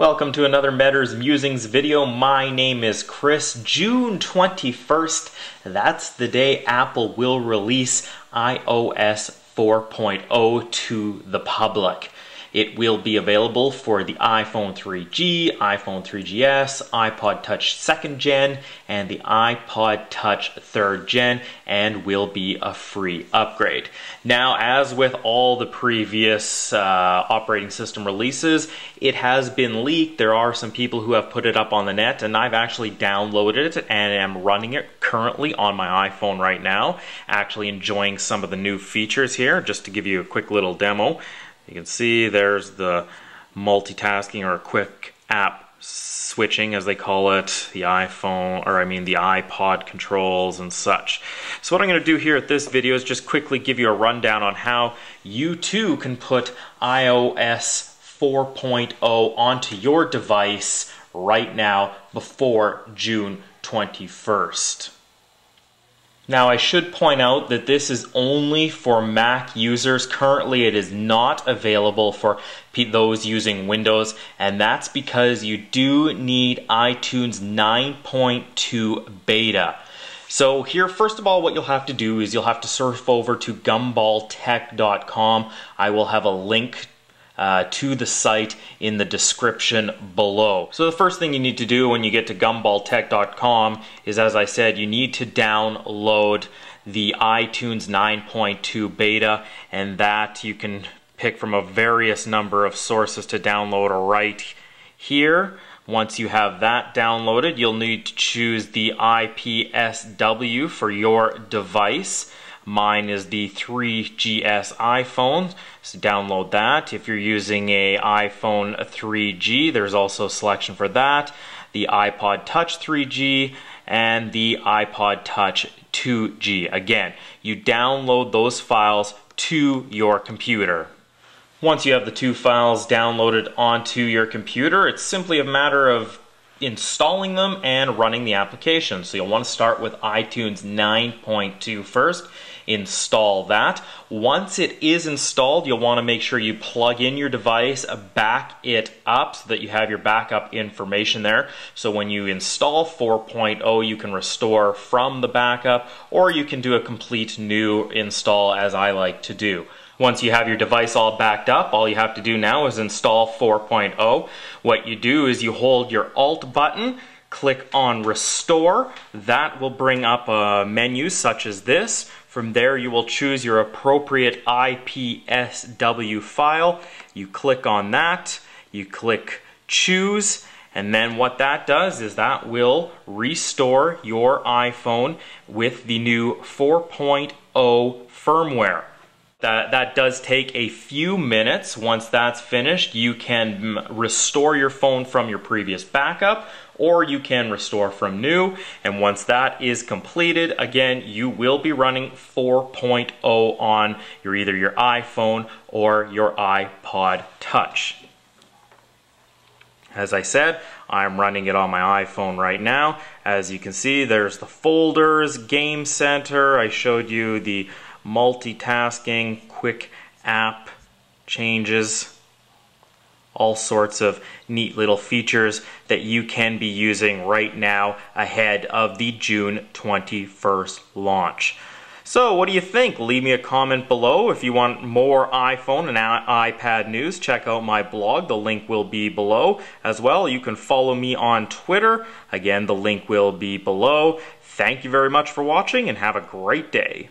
Welcome to another Meadors Musings video. My name is Chris. June 21st, that's the day Apple will release iOS 4.0 to the public. It will be available for the iPhone 3G, iPhone 3GS, iPod Touch 2nd Gen, and the iPod Touch 3rd Gen, and will be a free upgrade. Now, as with all the previous uh, operating system releases, it has been leaked. There are some people who have put it up on the net, and I've actually downloaded it and am running it currently on my iPhone right now. Actually enjoying some of the new features here, just to give you a quick little demo. You can see there's the multitasking or quick app switching as they call it, the iPhone, or I mean the iPod controls and such. So what I'm going to do here at this video is just quickly give you a rundown on how you too can put iOS 4.0 onto your device right now before June 21st. Now I should point out that this is only for Mac users. Currently it is not available for those using Windows and that's because you do need iTunes 9.2 beta. So here, first of all, what you'll have to do is you'll have to surf over to gumballtech.com. I will have a link uh, to the site in the description below. So the first thing you need to do when you get to gumballtech.com is, as I said, you need to download the iTunes 9.2 beta, and that you can pick from a various number of sources to download right here. Once you have that downloaded, you'll need to choose the IPSW for your device. Mine is the 3GS iPhone, so download that. If you're using a iPhone 3G, there's also a selection for that. The iPod Touch 3G and the iPod Touch 2G. Again, you download those files to your computer. Once you have the two files downloaded onto your computer, it's simply a matter of installing them and running the application. So you'll want to start with iTunes 9.2 first, install that. Once it is installed, you'll want to make sure you plug in your device, back it up so that you have your backup information there. So when you install 4.0, you can restore from the backup or you can do a complete new install as I like to do. Once you have your device all backed up, all you have to do now is install 4.0. What you do is you hold your Alt button, click on Restore. That will bring up a menu such as this. From there, you will choose your appropriate IPSW file. You click on that, you click Choose, and then what that does is that will restore your iPhone with the new 4.0 firmware. That, that does take a few minutes. Once that's finished, you can restore your phone from your previous backup or you can restore from new. And once that is completed, again, you will be running 4.0 on your either your iPhone or your iPod Touch. As I said, I'm running it on my iPhone right now. As you can see, there's the folders, Game Center. I showed you the multitasking, quick app changes, all sorts of neat little features that you can be using right now ahead of the June 21st launch. So, what do you think? Leave me a comment below. If you want more iPhone and iPad news, check out my blog. The link will be below. As well, you can follow me on Twitter. Again, the link will be below. Thank you very much for watching and have a great day.